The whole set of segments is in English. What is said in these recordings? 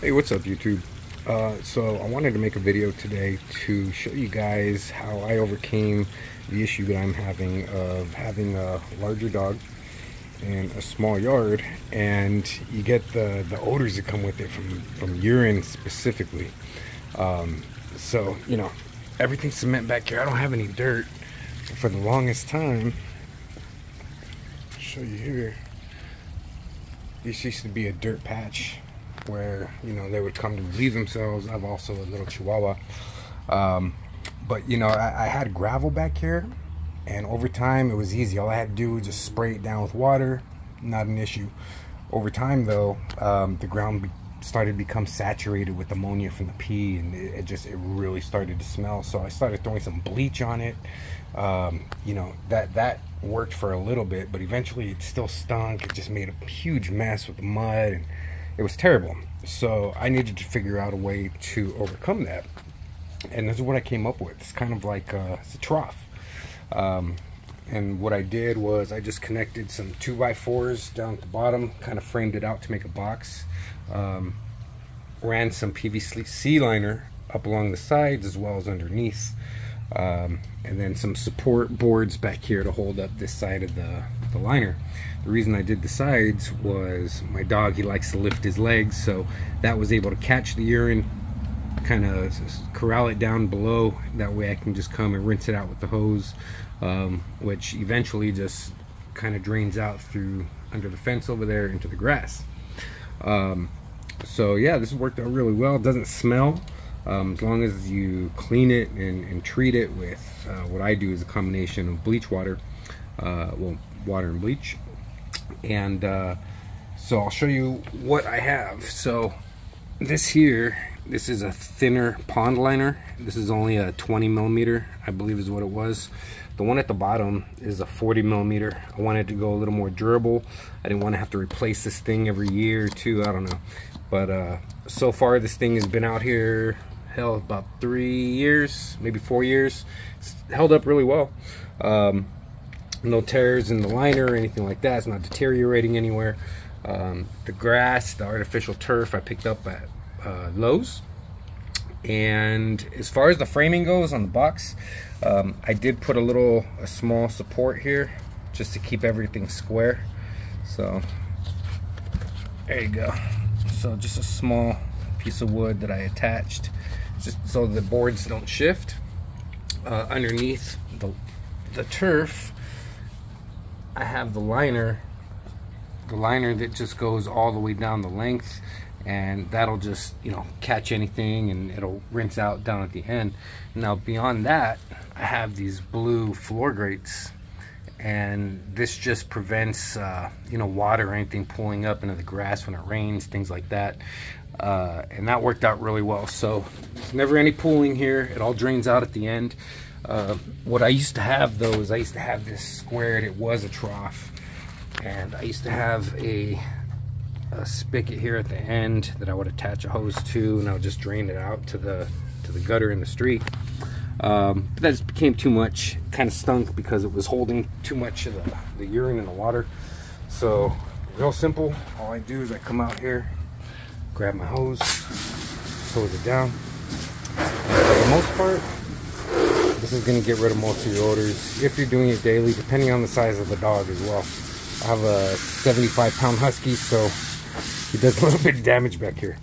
Hey, what's up YouTube? Uh, so I wanted to make a video today to show you guys how I overcame the issue that I'm having of having a larger dog and a small yard and you get the, the odors that come with it from, from urine specifically. Um, so, you know, everything's cement back here. I don't have any dirt. For the longest time, show you here, this used to be a dirt patch where you know they would come to relieve themselves. I've also a little Chihuahua, um, but you know I, I, had gravel back here, and over time it was easy. All I had to do was just spray it down with water, not an issue. Over time though, um, the ground be started to become saturated with ammonia from the pee, and it, it, just it really started to smell. So I started throwing some bleach on it. Um, you know that that worked for a little bit, but eventually it still stunk. It just made a huge mess with the mud and it was terrible. So I needed to figure out a way to overcome that. And this is what I came up with. It's kind of like uh, it's a trough. Um, and what I did was I just connected some 2x4s down at the bottom, kind of framed it out to make a box. Um, ran some PVC liner up along the sides as well as underneath. Um, and then some support boards back here to hold up this side of the, the liner. The reason I did the sides was my dog, he likes to lift his legs, so that was able to catch the urine, kind of corral it down below. That way I can just come and rinse it out with the hose, um, which eventually just kind of drains out through under the fence over there into the grass. Um, so yeah, this worked out really well. It doesn't smell. Um, as long as you clean it and, and treat it with uh, what I do is a combination of bleach water, uh, well, water and bleach. And uh, so I'll show you what I have. So this here, this is a thinner pond liner. This is only a 20 millimeter, I believe is what it was. The one at the bottom is a 40 millimeter. I wanted to go a little more durable. I didn't want to have to replace this thing every year or two, I don't know. But uh, so far this thing has been out here hell about three years maybe four years it's held up really well um, no tears in the liner or anything like that. It's not deteriorating anywhere. Um, the grass the artificial turf I picked up at uh, Lowe's. And as far as the framing goes on the box um, I did put a little a small support here just to keep everything square. So there you go. So just a small piece of wood that I attached just so the boards don't shift. Uh, underneath the, the turf, I have the liner, the liner that just goes all the way down the length and that'll just, you know, catch anything and it'll rinse out down at the end. Now beyond that, I have these blue floor grates and this just prevents uh, you know water or anything pulling up into the grass when it rains things like that. Uh, and that worked out really well. So there's never any pooling here. It all drains out at the end uh, what I used to have though is I used to have this squared it was a trough and I used to have a, a spigot here at the end that I would attach a hose to and I would just drain it out to the to the gutter in the street um, but that just became too much. Kind of stunk because it was holding too much of the, the urine and the water. So, real simple. All I do is I come out here, grab my hose, hose it down. For the most part, this is going to get rid of most of your odors if you're doing it daily, depending on the size of the dog as well. I have a 75 pound husky, so he does a little bit of damage back here.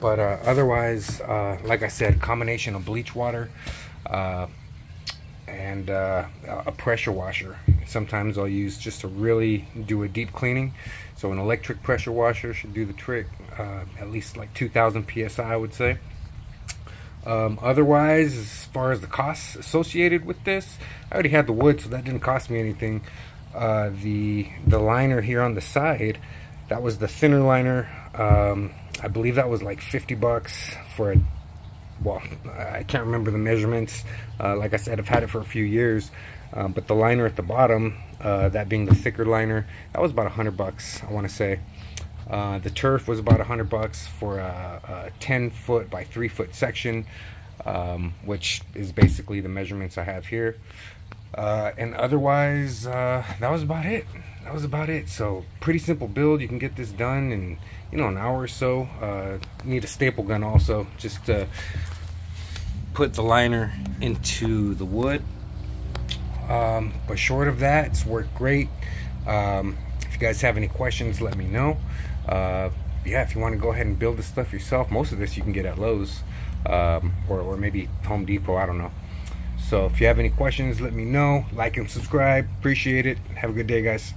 But uh, otherwise uh, like I said combination of bleach water uh, and uh, a pressure washer. Sometimes I'll use just to really do a deep cleaning. So an electric pressure washer should do the trick uh, at least like 2000 psi I would say um, otherwise as far as the costs associated with this I already had the wood so that didn't cost me anything. Uh, the the liner here on the side that was the thinner liner. Um, I believe that was like 50 bucks for a well I can't remember the measurements. Uh, like I said I've had it for a few years. Um, but the liner at the bottom uh, that being the thicker liner that was about hundred bucks I want to say uh, the turf was about a hundred bucks for a, a, 10 foot by 3 foot section um, which is basically the measurements I have here uh, and otherwise uh, that was about it that was about it. So pretty simple build. You can get this done in you know an hour or so. Uh, need a staple gun also, just to put the liner into the wood. Um, but short of that, it's worked great. Um, if you guys have any questions, let me know. Uh, yeah, if you want to go ahead and build this stuff yourself, most of this you can get at Lowe's um, or, or maybe Home Depot. I don't know. So if you have any questions, let me know. Like and subscribe. Appreciate it. Have a good day, guys.